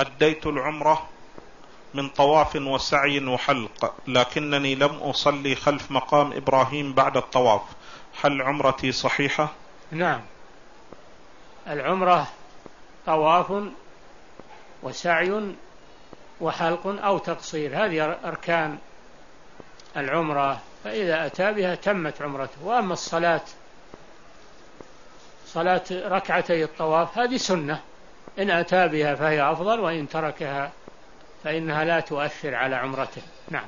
أديت العمرة من طواف وسعي وحلق لكنني لم أصلي خلف مقام إبراهيم بعد الطواف. هل عمرتي صحيحة؟ نعم. العمرة طواف وسعي وحلق أو تقصير هذه أركان العمرة فإذا أتى بها تمت عمرته. وأما الصلاة صلاة ركعتي الطواف هذه سنة. إن أتى بها فهي أفضل وإن تركها فإنها لا تؤثر على عمرته. نعم.